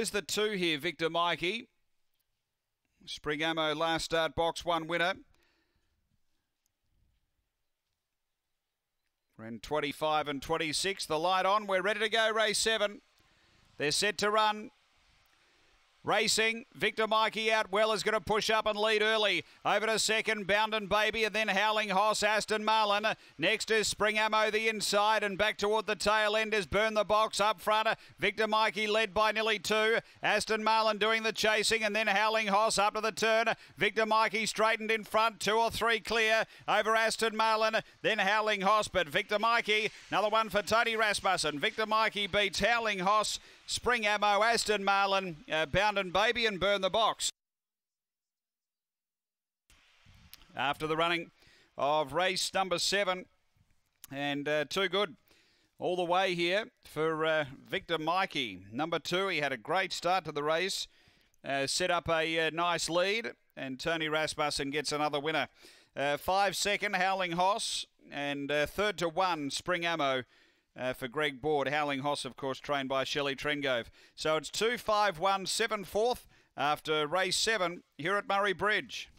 Is the two here, Victor Mikey. Spring Ammo last start box one winner. Ran 25 and 26. The light on. We're ready to go. Race seven. They're set to run. Racing, Victor Mikey out well is going to push up and lead early. Over to second, Bounden Baby, and then Howling Hoss, Aston Marlin. Next is Spring Ammo the inside, and back toward the tail end is Burn the Box up front. Victor Mikey led by nearly two. Aston Marlin doing the chasing, and then Howling Hoss up to the turn. Victor Mikey straightened in front, two or three clear over Aston Marlin, then Howling Hoss, but Victor Mikey, another one for Tony Rasmussen. Victor Mikey beats Howling Hoss, Spring Ammo, Aston Marlin, uh, Bounden And baby, and Burn the Box. After the running of race number seven, and uh, too good all the way here for uh, Victor Mikey. Number two, he had a great start to the race, uh, set up a uh, nice lead, and Tony Rasmussen gets another winner. Uh, five second, Howling Hoss, and uh, third to one, Spring Ammo uh, for Greg Board. Howling Hoss, of course, trained by Shelley Trengove. So it's 2 5 1 7 4th after race 7 here at Murray Bridge.